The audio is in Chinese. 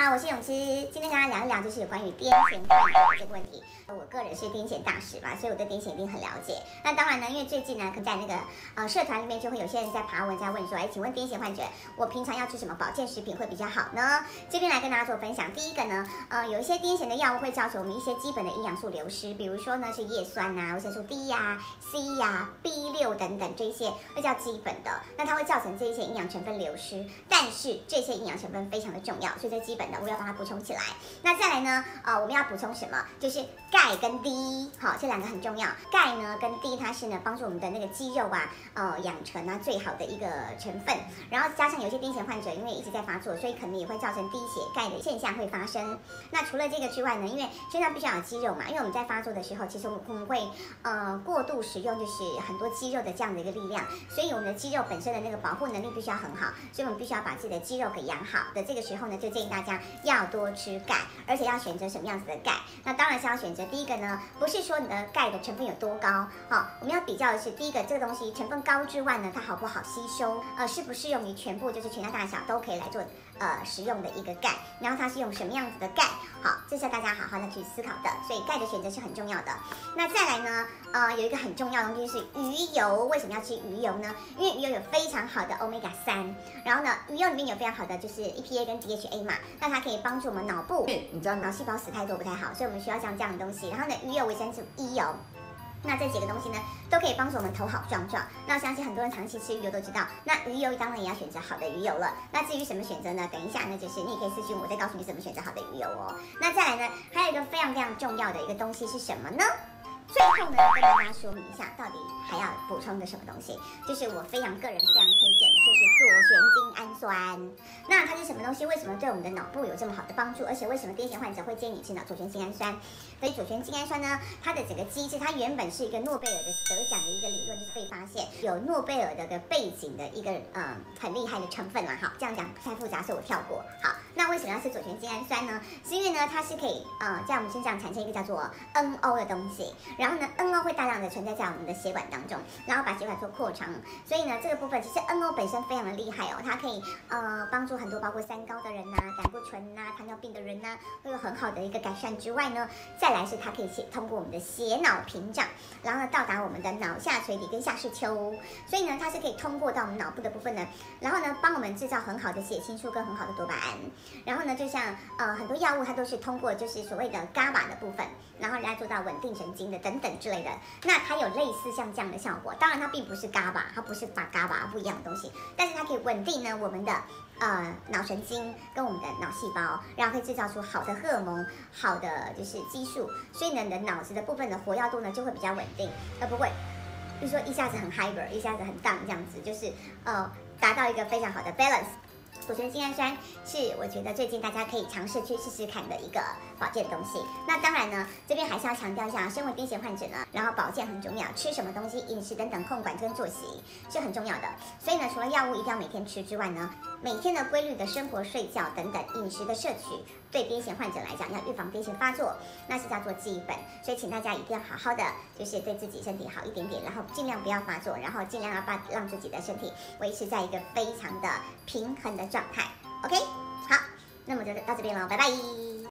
好，我是永之，今天跟大家聊一聊，就是有关于癫痫患者这个问题。我个人是癫痫大使嘛，所以我对癫痫一定很了解。那当然呢，因为最近呢，可在那个呃社团里面就会有些人在爬文，在问说，哎，请问癫痫患者，我平常要吃什么保健食品会比较好呢？这边来跟大家做分享。第一个呢，呃，有一些癫痫的药物会造成我们一些基本的营养素流失，比如说呢是叶酸呐、维生素 D 呀、C 呀、B 六等等这些，会叫基本的。那它会造成这一些营养成分流失，但是这些营养成分非常的重要，所以这基本我要把它补充起来。那再来呢，呃，我们要补充什么？就是钙跟 D，好，这两个很重要。钙呢跟 D 它是呢帮助我们的那个肌肉啊，呃，养成啊最好的一个成分。然后加上有些癫痫患者因为一直在发作，所以可能也会造成低血钙的现象会发生。那除了这个之外呢，因为身上必须要有肌肉嘛，因为我们在发作的时候，其实我们会呃过度使用就是很多肌肉的这样的一个力量，所以我们的肌肉本身的那个保护能力必须要很好，所以我们必须要把自己的肌肉给养好的这个时候呢，就建议大家要多吃钙，而且要选择什么样子的钙。那当然是要选择第一个呢，不是说你的钙的成分有多高，好，我们要比较的是第一个这个东西成分高之外呢，它好不好吸收，呃，适不适用于全部就是全家大小都可以来做呃食用的一个钙，然后它是用什么样子的钙，好，这是要大家好好的去思考的，所以钙的选择是很重要的。那再来呢，呃，有一个很重要的东西是鱼油，为什么要吃鱼油呢？因为鱼油有非常好的 omega 三，然后呢，鱼油里面有非常好的就是 EPA 跟 DHA 嘛，那它可以帮助我们脑部，你知道脑细胞死太多不太好，所以我们需要像这样的东西。然后呢，鱼油、维生素 E 油。那这几个东西呢，都可以帮助我们头好壮壮。那我相信很多人长期吃鱼油都知道，那鱼油当然也要选择好的鱼油了。那至于什么选择呢？等一下呢，就是你也可以私信我，再告诉你怎么选择好的鱼油哦。那再来呢，还有一个非常非常重要的一个东西是什么呢？最后呢，跟大家说明一下，到底还要补充的什么东西，就是我非常个人非常推荐的，就是左旋精氨酸。那它是什么东西？为什么对我们的脑部有这么好的帮助？而且为什么癫痫患者会建议你吃呢？左旋精氨酸。所以左旋精氨酸呢，它的整个机制，它原本是一个诺贝尔的得奖的一个理论，就是被发现有诺贝尔的个背景的一个呃很厉害的成分嘛。好，这样讲不太复杂，所以我跳过。好，那为什么要吃左旋精氨酸呢？是因为呢，它是可以呃在我们身上产生一个叫做 NO 的东西，然后呢，NO 会大量的存在在我们的血管当中，然后把血管做扩张。所以呢，这个部分其实 NO 本身非常的厉害哦，它可以呃帮助很多包括三高的人呐、固醇呐、糖尿病的人呐，会有很好的一个改善之外呢，再来是它可以血通过我们的血脑屏障，然后呢到达我们的脑下垂体跟下视丘，所以呢它是可以通过到我们脑部的部分呢，然后呢帮我们制造很好的血清素跟很好的多巴胺，然后呢就像呃很多药物它都是通过就是所谓的 GABA 的部分，然后来做到稳定神经的等等之类的，那它有类似像这样的效果，当然它并不是 GABA，它不是把 GABA 不一样的东西，但是它可以稳定呢我们的。呃，脑神经跟我们的脑细胞，然后会制造出好的荷尔蒙，好的就是激素，所以呢，你的脑子的部分的活跃度呢就会比较稳定，而不会，比如说一下子很 hyper，一下子很 down 这样子，就是呃，达到一个非常好的 balance。左旋精氨酸是我觉得最近大家可以尝试去试试看的一个保健东西。那当然呢，这边还是要强调一下，身为癫痫患者呢，然后保健很重要，吃什么东西、饮食等等控管跟作息是很重要的。所以呢，除了药物一定要每天吃之外呢，每天的规律的生活、睡觉等等饮食的摄取，对癫痫患者来讲，要预防癫痫发作，那是叫做基本。所以请大家一定要好好的，就是对自己身体好一点点，然后尽量不要发作，然后尽量要把让自己的身体维持在一个非常的平衡的状状态。OK，好，那么就到这边了，拜拜。